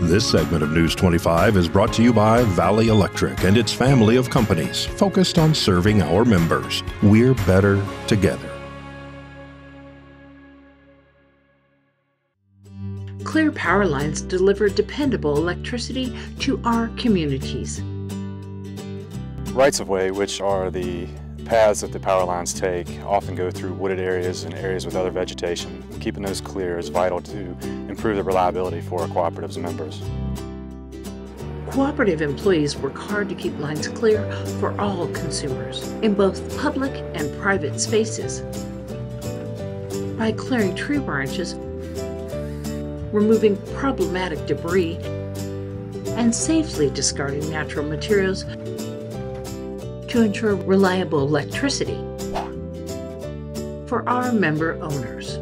This segment of News 25 is brought to you by Valley Electric and its family of companies focused on serving our members. We're better together. Clear Power Lines deliver dependable electricity to our communities. Rights of way, which are the paths that the power lines take, often go through wooded areas and areas with other vegetation. Keeping those clear is vital to improve the reliability for our cooperative's members. Cooperative employees work hard to keep lines clear for all consumers in both public and private spaces. By clearing tree branches, removing problematic debris, and safely discarding natural materials to ensure reliable electricity for our member owners.